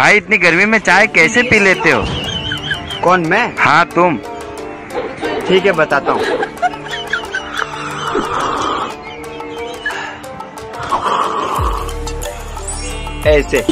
भाई इतनी गर्मी में चाय कैसे पी लेते हो? कौन मैं? हाँ तुम। ठीक है बताता हूँ। ऐसे।